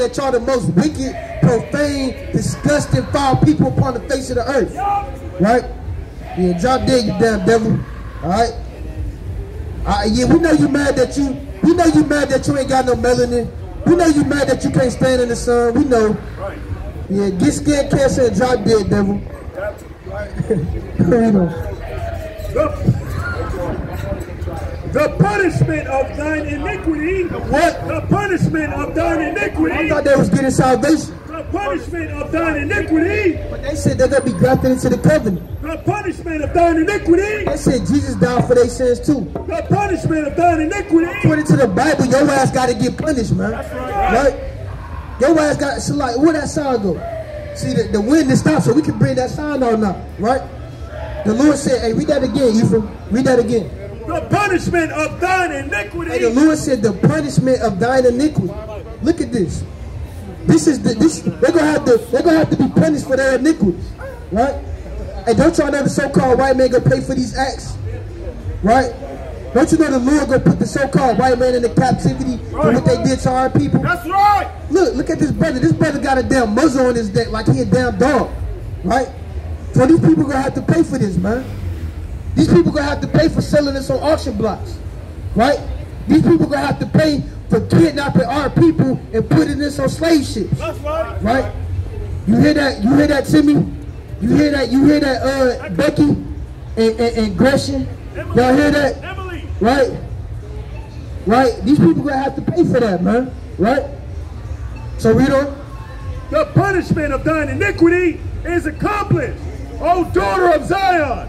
That y'all the most wicked, profane, disgusting, foul people upon the face of the earth. Right? Yeah, drop dead, you damn devil. Alright? Uh, yeah, we know you mad that you, we know you mad that you ain't got no melanin. We know you mad that you can't stand in the sun. We know. Yeah, get skin cancer and drop dead, devil. know. The, the punishment of thine iniquity. What? The punishment of thine iniquity. I thought they was getting salvation. The punishment of thine iniquity. But they said they're gonna be grafted into the covenant. The punishment of thine iniquity. They said Jesus died for their sins too. The punishment of thine iniquity. According to the Bible, your ass got to get punished, man. That's right. Your ass got, so like, where that sign go? See, the, the wind is stopped, so we can bring that sign on now, right? The Lord said, hey, read that again, Ephraim. Read that again. The punishment of thine iniquity. Hey, the iniquity. Lord said, the punishment of thine iniquity. Look at this. This is the, this, they're gonna have to, they're gonna have to be punished for their iniquities, right? And don't y'all know the so-called white man gonna pay for these acts, right? Don't you know the Lord gonna put the so-called white man into captivity for what they did to our people? That's right. Look, look at this brother. This brother got a damn muzzle on his neck like he a damn dog, right? So these people gonna have to pay for this, man. These people gonna have to pay for selling this on auction blocks, right? These people gonna have to pay for kidnapping our people and putting this on slave ships, That's right. right? You hear that? You hear that, Timmy? You hear that? You hear that, uh, Becky and, and, and Gresham? Y'all hear that? Emily. Right? Right? These people gonna have to pay for that, man. Right? So read on. The punishment of thine iniquity is accomplished. O daughter of Zion,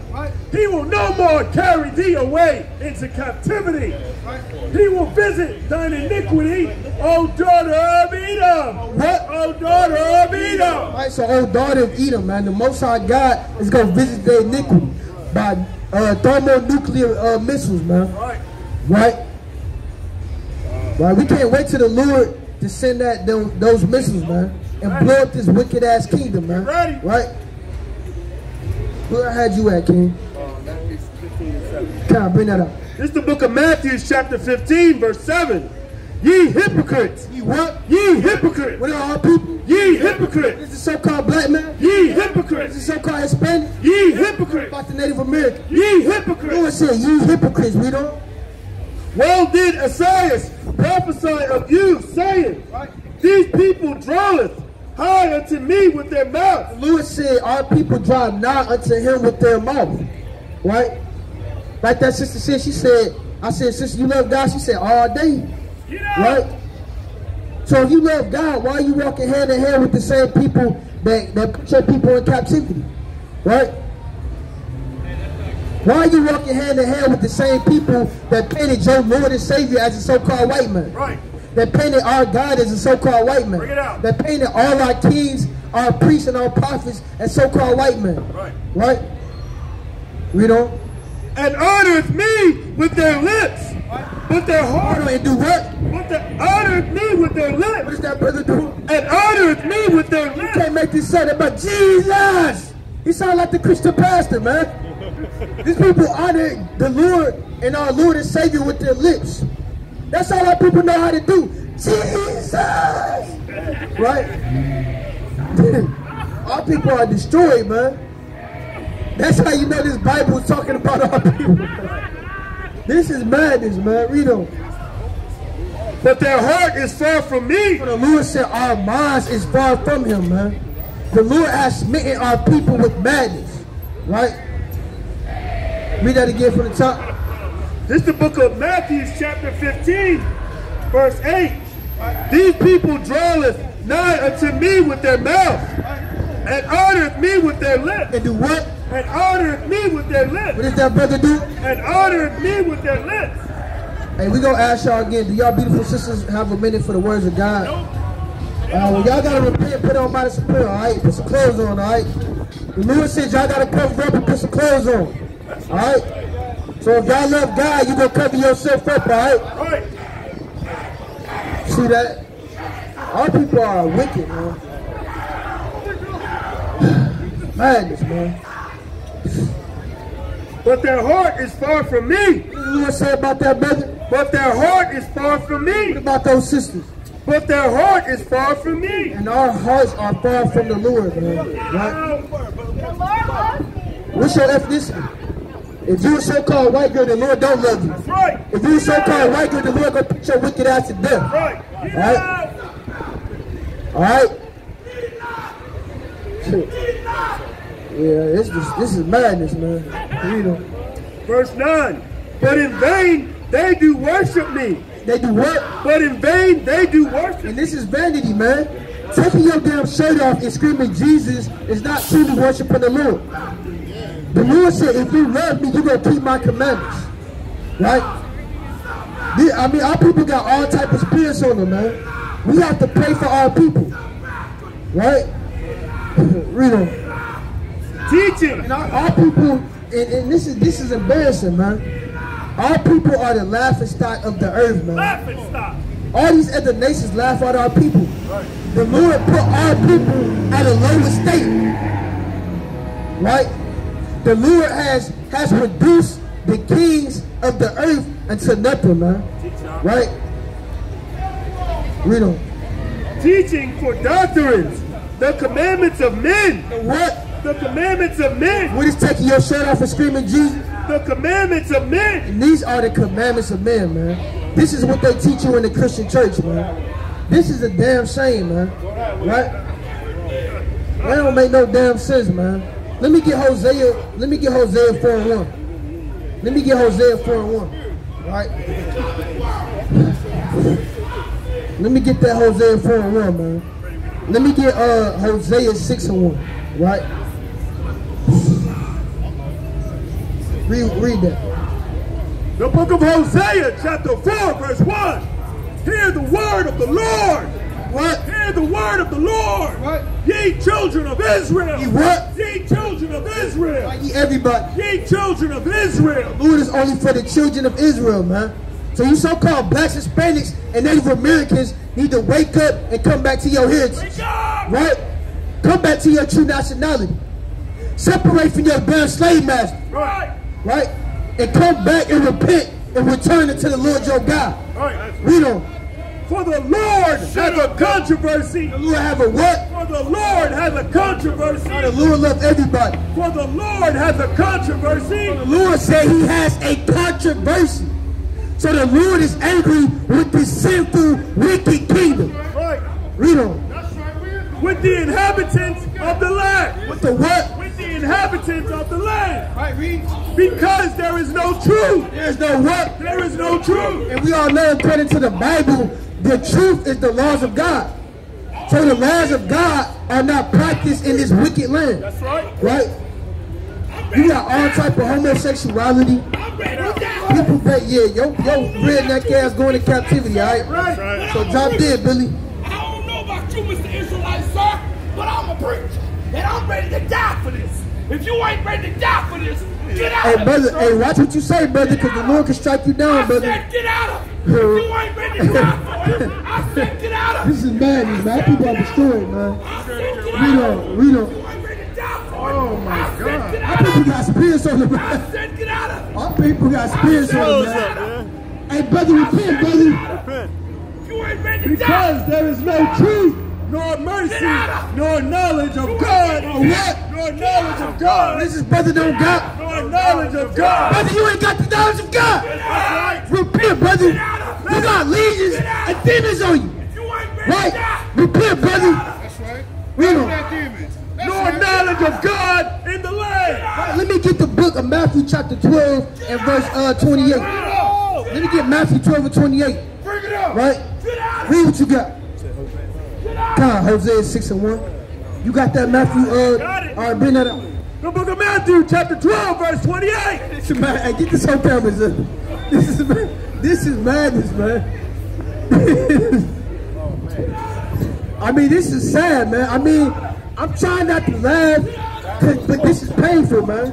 he will no more carry thee away into captivity. He will visit thine iniquity, O daughter of Edom. What? O daughter of Edom. Right, so oh daughter of Edom, man, the Most High God is gonna visit their iniquity by uh, thermonuclear uh, missiles, man. Right. Right? Right. We can't wait till the Lord to send that those, those missiles, man, and blow up this wicked ass kingdom, man. Right? Where I had you at, King? I bring that up? This is the book of Matthew, chapter 15, verse 7. Ye hypocrites. You what? Ye hypocrites. What are our people? Ye hypocrites. This is so-called black man. Ye This hypocrites. is so-called Hispanic. Ye hypocrites. About the Native American. Ye hypocrites. said, "You hypocrites, we don't." Well did Esaias prophesy of you, saying, These people draweth high unto me with their mouth. Lord said, "Our people draw nigh unto Him with their mouth." Right? Like that sister said. She said, "I said, sister, you love God." She said, "All day." Right? So if you love God, why are you walking hand in hand with the same people that that put your people in captivity? Right? Why are you walking hand in hand with the same people that painted your Lord and Savior as a so-called white man? Right. That painted our God as a so-called white man. Bring it out. That painted all our kings, our priests, and our prophets as so-called white men. Right. Right? Read on. And honoreth me with their lips, but their heart, And do what? but the honoreth me with their lips. What is that brother doing? and honoreth me with their lips. You can't make this sound about Jesus. He sound like the Christian pastor, man. These people honor the Lord and our Lord and Savior with their lips. That's all our people know how to do. Jesus, right? our people are destroyed, man. That's how you know this Bible is talking about our people. This is madness, man. Read on. But their heart is far from me. The Lord said our minds is far from him, man. The Lord has smitten our people with madness, right? Read that again from the top. This is the book of Matthew, chapter 15, verse 8. These people draweth nigh unto me with their mouth, and honoreth me with their lips, And do what? And honoreth me with their What lips, does that brother do? and honoreth me with their lips. Hey, we gonna ask y'all again. Do y'all beautiful sisters have a minute for the words of God? Uh, well, y'all gotta repent, put on mighty support, all right? Put some clothes on, all right? The Lord said y'all gotta cover up and put some clothes on, all right? So if y'all love God, you gonna cover yourself up, all right? Right. See that? Our people are wicked, man. Madness, man. But their heart is far from me. What the Lord say about that, brother? But their heart is far from What me. about those sisters? But their heart is far from me. And our hearts are far from the Lord, man. Right? What's your ethnicity? If you a so-called white girl, the Lord don't love you. That's Right. If you a so-called white girl, the Lord gonna put your wicked ass to death. Right. Right. All right? Yeah, this is this is madness, man. You know, Verse 9. But in vain they do worship me. they do what? But in vain they do worship And this is vanity, man. Taking your damn shirt off and screaming Jesus is not truly worshiping the Lord. The Lord said, if you love me, you're going to keep my commandments. Right? I mean, our people got all type of spirits on them, man. We have to pray for our people. Right? Read on. Teaching. And our, our people, and, and this is this is embarrassing, man. Our people are the laughing stock of the earth, man. Laughing stock. All these other nations laugh at our people. The Lord put our people at a lower state. Right? The Lord has has reduced the kings of the earth unto nothing, man. Right? Read on. Teaching for doctrines. The commandments of men. What? The commandments of men. What is taking your shirt off and screaming Jesus? The commandments of men. And these are the commandments of men, man. This is what they teach you in the Christian church, man. This is a damn shame, man. Right? That don't make no damn sense, man. Let me get Hosea, let me get Hosea 4 and 1. Let me get Hosea 4 and 1. Right? Let me get that Hosea 4 and 1, man. Let me get uh Hosea 6 and 1. Right? Read, read that. The book of Hosea, chapter 4, verse 1. Hear the word of the Lord. What? Hear the word of the Lord. What? Ye children of Israel. Ye what? Ye children of Israel. Ye everybody. Ye children of Israel. Lord is only for the children of Israel, man. So you so-called blacks, Hispanics, and Native Americans need to wake up and come back to your heritage, right? Come back to your true nationality. Separate from your damn slave master, Right. Right? And come back and repent and return it to the Lord your God. Right. Read on. For the Lord has a controversy. The Lord have a what? For the Lord has a controversy. The Lord love everybody. For the Lord has a controversy. The Lord said he has a controversy. So the Lord is angry with this sinful, wicked kingdom. Right. Read on. With the inhabitants of the land. With the what? With the inhabitants of the land. Right, read. Because there is no truth. There's no what? There is no truth. And we all know according to the Bible, the truth is the laws of God. So the laws of God are not practiced in this wicked land. That's right. Right? You got all type of homosexuality. People pay, yeah, yo, yo, redneck ass going to captivity, all right? Right. So drop dead, Billy. I don't know about you, Mr. Israelite, sir, but I'm a preacher. And I'm ready to die for this. If you ain't ready to die for this, get out Hey, of it. brother, hey, watch what you say, brother, because the Lord can strike you down, I brother. said get out of it. If you ain't ready to die for it, I said get out of it. This is madness, man. People are destroyed, man. We don't, Read out of it. on, read on. If you ain't ready to die for it, oh my God. I said get Our people got spirits on them, I said get out of it. Our people got spirits on them, man. Hey, brother, repent, brother. If you ain't ready to die, Because there is no truth, nor mercy, Get out of- nor knowledge of God. Nor what? Nor knowledge of God. This is brother don't got. Nor knowledge of God. Brother, you ain't got the knowledge of God. Repent, brother. You got legions and demons on you. if you ain't ready Right? to die, Repent, brother. That's right. Read That's on. that demons. That's Nor more knowledge of God in the land. Let me get the book of Matthew chapter 12 and verse uh, 28. Let me get Matthew 12 and 28. Bring it up. Right? Read what you got. Get out. Come on, Hosea 6 and 1. You got that, Matthew? Uh, Got it. All right, bring that up. The book of Matthew, chapter 12, verse 28. This. Hey, get this on camera. This is this is madness, man. I mean, this is sad, man. I mean, I'm trying not to laugh, but this is painful, man.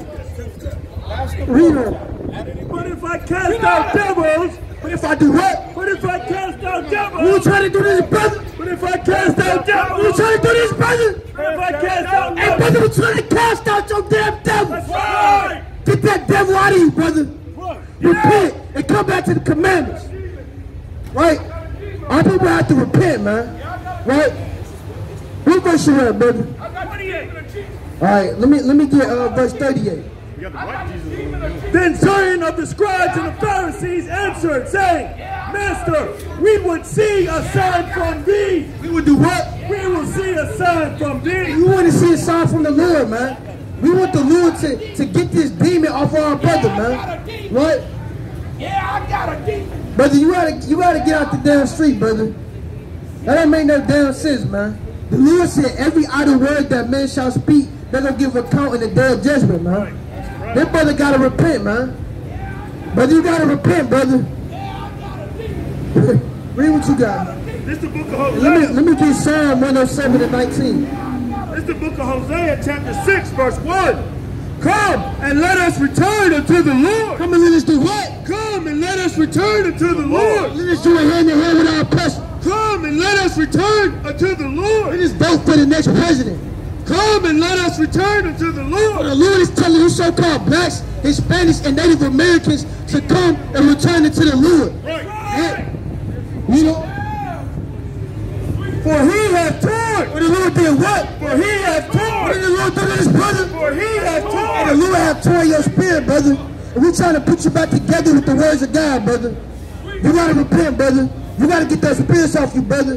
Read on. But if I cast out devils, But if I do what? but if I cast out devils, You trying to do this, brother? If I cast out You devils, trying to do this, brother? if I cast out Hey, brother, we trying to cast out your damn devil. right. Get that devil out of you, brother. Repent and come back to the commandments. Right? Our people have to repent, man. Right? What verse you at, brother? All right, let me let me get uh, verse 38. Then certain of the scribes and the Pharisees answered, saying, Master, we would see a sign from thee. We would do what? We will see a sign from We thee. want to see a sign from the Lord, man. We want the Lord to, to get this demon off our brother, man. What? Yeah, I got a demon. Brother, you gotta you gotta get out the damn street, brother. That don't make no damn sense, man. The Lord said every idle word that man shall speak, they're gonna give account in the day of judgment, man. That brother gotta repent, man. Brother, you gotta repent, brother. Read what you got. This the book of Let me Hosea. let me get Psalm 107 and 19. This the book of Hosea, chapter 6, verse 1. Come and let us return unto the Lord. Come and let us do what? Come and let us return unto the Lord. Let us do it hand in hand with our oppressor. Come and let us return unto the Lord. Let us vote for the next president. Come and let us return unto the Lord. The Lord. Is telling you so-called blacks, Hispanics, and Native Americans to come and return unto the Lord. Yeah. You know, For he hath torn. but the Lord did what? For he hath What did torn. the Lord do to his brother? For he hath And the torn. Lord have torn your spirit, brother. And we trying to put you back together with the words of God, brother. You gotta repent, brother. You gotta get those spirits off you, brother.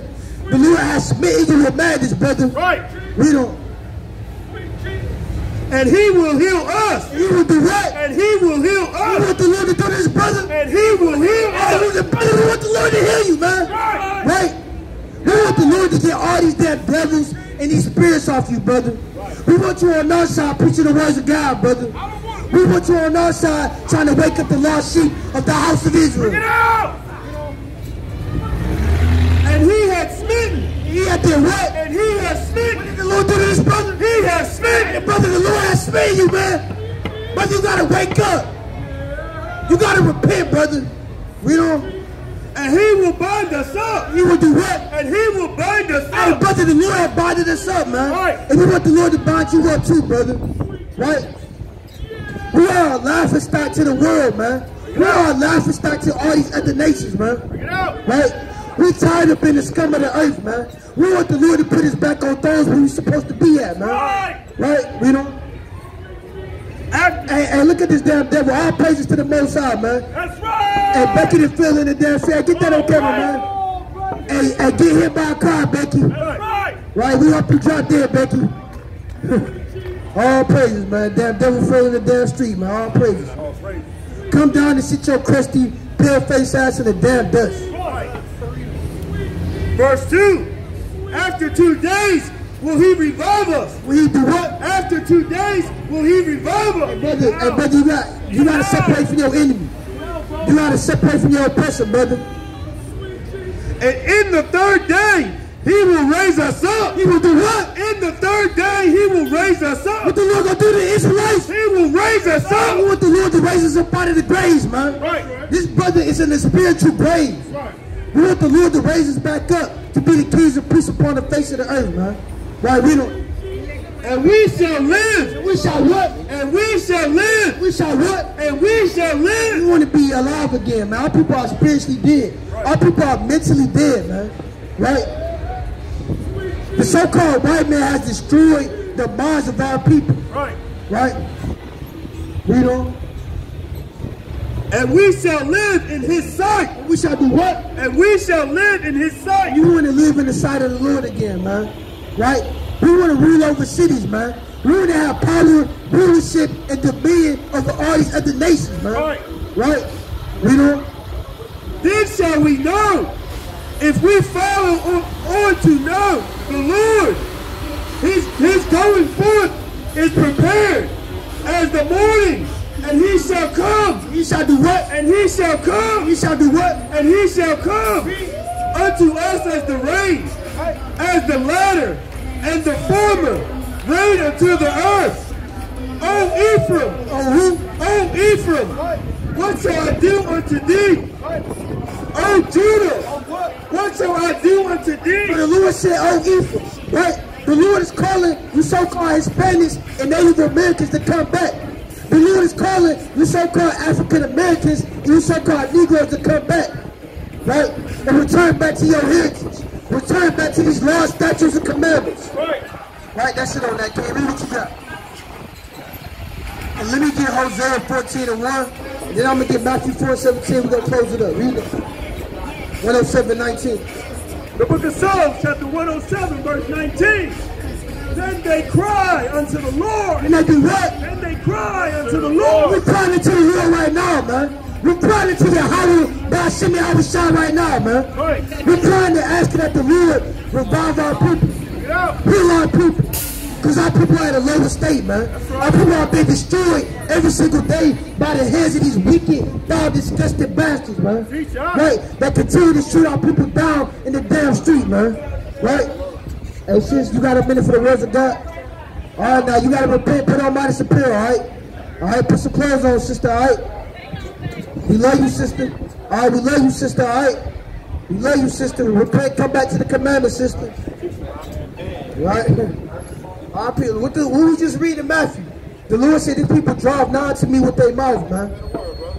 The Lord has smitten you with madness, brother. Right. We don't. And he will heal us. You will do what? And he will heal You us. want the Lord to do to his brother? And he will heal us. brother, we want the Lord to heal you, man. Right. Right? We want the Lord to get all these damn devils and these spirits off you, brother. We want you on our side preaching the words of God, brother. We want you on our side trying to wake up the lost sheep of the house of Israel. Get out. And he hath smitten. He had to what? And he hath smitten. What did the Lord do to his brother? He hath smitten. Hey, brother, the Lord has smitten you, man. Brother, you gotta wake up. You gotta repent, brother. We don't. And he will bind us up. He will do what? And he will bind us up. Hey, brother, the Lord has binded us up, man. Right. And we want the Lord to bind you up too, brother. Right? We are a laughing stock to the world, man. We are a laughing stock to all these other nations, man. Get out. Right? We tired of being the scum of the earth, man. We want the Lord to put us back on thrones where we're supposed to be at, man. Right. Right? We don't. Hey, hey, look at this damn devil. All praises to the Most High, man. that's right. Hey, Becky the in the damn say, get that on camera, man. Hey, hey, get hit by a car, Becky. That's right. Right, we hope you drop dead, Becky. All praises, man. Damn devil fell in the damn street, man. All praises. Come down and sit your crusty, pale face ass in the damn dust. Verse 2. After two days will he revive us. Will you do what? After two days will he revive us. Brother, hey, brother, you got you gotta separate from your enemy. You gotta separate from your oppressor, brother. And in the third day he will raise us up. He will do what? In the third day he will raise us up. What the Lord gonna do to Israelites? He will raise us up. want the Lord to raise us up out of the graves, man. Right. This brother is in the spiritual grave. Right. We want the Lord to raise us back up to be the kings and priests upon the face of the earth, man. Right? We don't. And we shall live. We shall what? And we shall live. We shall what? And we shall live. We want to be alive again, man. Our people are spiritually dead. Our people are mentally dead, man. Right? The so-called white man has destroyed the minds of our people. Right. Right? We don't. And we shall live in his sight. And We shall do what? And we shall live in his sight. You want to live in the sight of the Lord again, man. Right? We want to rule over cities, man. We want to have power, rulership, and dominion over all these other nations, man. Right. Right? We don't. Then shall we know if we follow on, on to know the Lord. His, his going forth is prepared as the morning, and he shall come, He shall do what? and he shall come, He shall do what? and he shall come unto us as the rain, as the latter, and the former rain unto the earth. O Ephraim, Oh, who? O Ephraim, what shall I do unto thee? O Judah, what shall I do unto thee? The Lord said, oh, Ephraim, right? The Lord is calling you so-called Hispanics and Native Americans to come back. The Lord is calling you so-called African Americans and you so-called Negroes to come back, right? And return back to your heritage. Return back to these laws, statutes, and commandments. Right. Right, that's it on that, King. Read what you got. And let me get Hosea 14 and 1. And then I'm going to get Matthew 4 and 17. We're going to close it up. Read it. 107, 19. The book of Psalms, chapter 107, verse 19. Then they cry unto the Lord. And they do what? Then they cry unto the Lord. We're crying to the Lord right now, man. We're crying to the Yahawah Bashimi Abishai right now, man. Right. We're crying to asking that the Lord revive our people. Yeah. Heal our people. Because our people are at a lower state, man. Our people are being destroyed every single day by the hands of these wicked, foul, disgusting bastards, man. Right? That continue to shoot our people down in the damn street, man. Right? Hey, sis, you got a minute for the words of God? All right, now you got to repent, put on mighty superior, all right? All right, put some clothes on, sister, all right? We love you, sister. All right, we love you, sister, all right? We love you, sister. Repent, come back to the commandment, sister. Right? Our people, what, the, what we just read in Matthew? The Lord said, these people draw nigh to me with their mouth, man.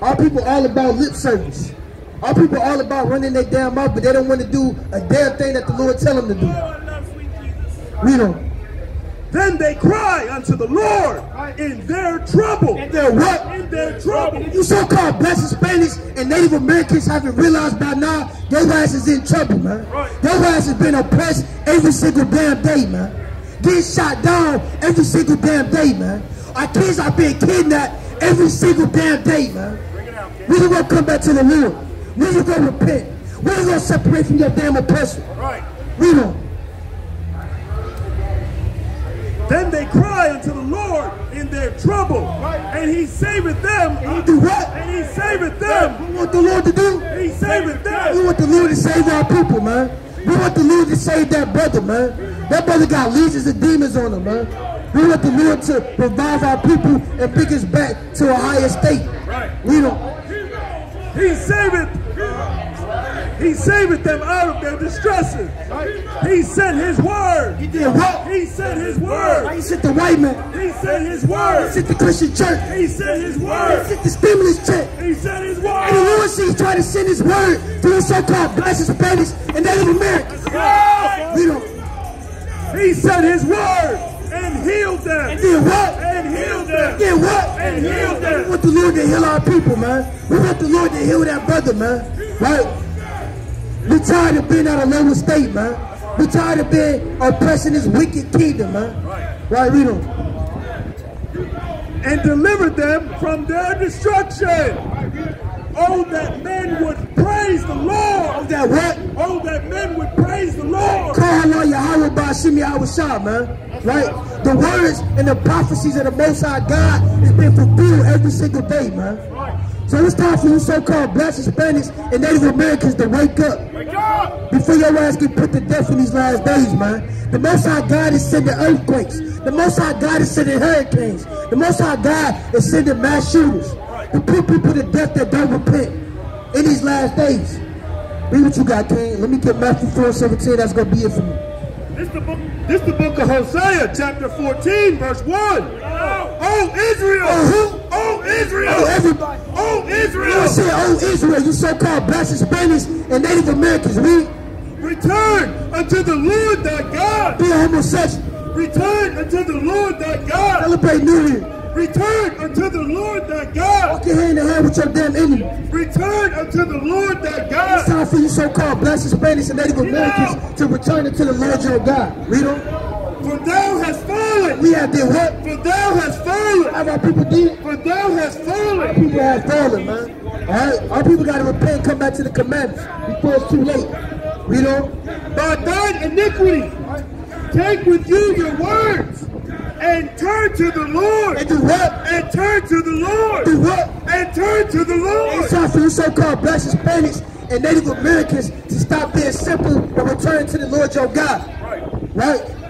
Our people all about lip service. Our people all about running their damn mouth, but they don't want to do a damn thing that the Lord tell them to do. Read on. Then they cry unto the Lord in their trouble. In their what? In their trouble. You so-called blessed Spanish and Native Americans haven't realized by now their ass is in trouble, man. Right. Your ass has been oppressed every single damn day, man. Getting shot down every single damn day, man. Our kids are being kidnapped every single damn day, man. You gonna come back to the Lord? When you gonna repent? When you gonna separate from your damn oppressor? Right. Read on. Then they cry unto the Lord in their trouble, and he saveth them. Do what? And he saveth them. We want the Lord to do? He saveth them. We want the Lord to save our people, man. We want the Lord to save that brother, man. That brother got legions of demons on him, man. We want the Lord to revive our people and bring us back to a higher state. Right. We don't. He saveth. He saveth them out of their distresses. He sent his word. He did what? He sent his word. you sent the white man? He sent his word. He sent the Christian church. He sent his word. He sent the stimulus check. He sent his word. And the. Lord sees trying to send his word to the so-called blessed Spanish and Native Americans. Right. We don't. He sent his word and healed them. Did what? And healed them. Did what? And healed them. We want the Lord to heal our people, man. We want the Lord to heal that brother, man. Right? We tired of being at a lower state, man. We tired of being oppressing this wicked kingdom, man. Right, read on. and delivered them from their destruction. Oh, that men would praise the Lord. Oh, that what? Oh, that men would praise the Lord. Call on Yahawah by Shimi Awashah, man. Right? The words and the prophecies of the Most High God has been fulfilled every single day, man. So it's time for you so-called black Hispanics and Native Americans to wake up. Before your ass get put to death in these last days, man. The Most High God is sending earthquakes. The Most High God is sending hurricanes. The Most High God is sending mass shooters. To put people to death that don't repent in these last days. Read what you got, King. Let me get Matthew 4 17. That's going to be it for me. This the book. This the book of Hosea, chapter 14, verse 1. Oh Israel! Oh, Oh, oh Israel! Oh, everybody. Oh Israel! say, oh, Israel, you so-called black Spanish, and Native Americans. we Return unto the Lord thy God. Be a homosexual. Return unto the Lord thy God. Celebrate New Year. Return unto the Lord thy God. Walk your hand in hand with your damn enemy. Return unto the Lord thy It's time for you so-called blessed Spanish and Native Americans to return unto the Lord your God. Read on. For thou hast fallen. We have did what? For thou hast fallen. How our people did? For thou hast Our people have fallen, man. All right? Our people got to repent and come back to the commandments before it's too late. Read on. By thine iniquity, take with you your words and turn to the Lord. And do what? And turn to the Lord. Do what? And turn to the Lord. It's time for you so-called black Hispanics and Native Americans to stop being simple and return to the Lord your God. Right?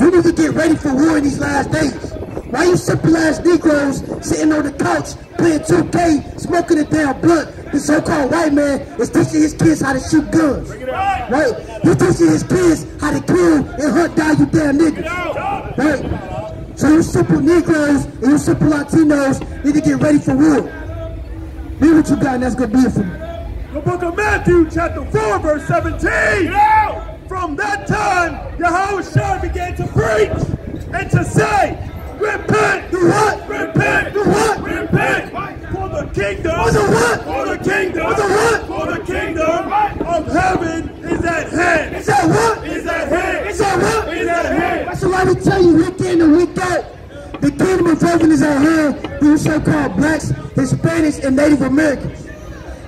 We need to get ready for war in these last days. Why you simple ass Negroes sitting on the couch playing 2K, smoking a damn blunt? The so-called white man is teaching his kids how to shoot guns. Right? He teaching his kids how to kill and hunt down you damn niggas. Right? So you simple Negroes and you simple Latinos need to get ready for war. Read what you got and that's gonna be it for me. The book of Matthew, chapter 4, verse 17. From that time, Yahawahshi began to preach and to say, Repent! Do what? Repent! Do what? Repent! For the kingdom! For the what? For the kingdom! For the what? For the kingdom of heaven is at hand! Is that what? Is at hand! Is that what? Is at hand! That's I would tell you week in and week out. The kingdom of heaven is at hand. You so-called blacks, Hispanics, and Native Americans.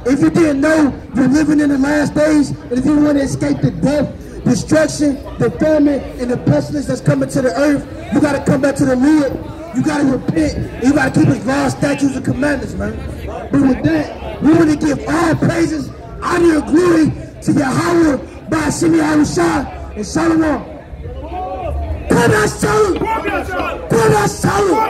If you didn't know, you're living in the last days, and if you want to escape the death, destruction, the famine, and the pestilence that's coming to the earth, you got to come back to the Lord. You got to repent. You got to keep His laws, statutes, and commandments, man. But with that, we want to give all praises, honor, and glory to Yahawah, by Shemi Yahawahshi, and Shalom. Kwame Shalom. Kwame Shalom.